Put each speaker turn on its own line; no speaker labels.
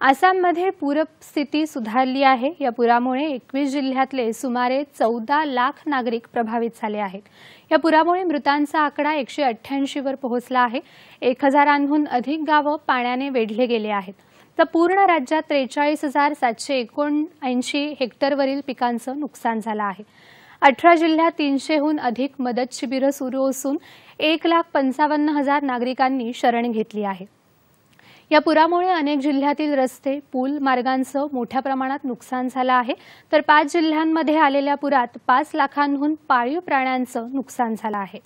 आसाममध्ये पूरस्थिती सुधारली आहे. या पुरामुळे एकवीस जिल्ह्यातले सुमारे चौदा लाख नागरिक प्रभावित झाले आहेत. या पुरामुळे मृतांचा आकडा एकशे अठ्ठ्याऐंशीवर पोहोचला आहे. एक हजारांहून अधिक गावं पाण्याने वेढले गेले आहेत. तर पूर्ण राज्यात त्रेचाळीस हजार सातशे एकोणऐंशी हेक्टरवरील पिकांचं नुकसान झालं आहे. अठरा जिल्ह्यात तीनशेहून अधिक मदत शिबिरं सुरू असून एक लाख पंचावन्न हजार नागरिकांनी शरण घेतली आहे. या पुरामुळे अनेक जिल्ह्यातील रस्ते पूल मार्गांचं मोठ्या प्रमाणात नुकसान झालं आहे. तर पाच जिल्ह्यांमध्ये आलेल्या पुरात पाच लाखांहून पाळीव प्राण्यांचं नुकसान झालं आहे.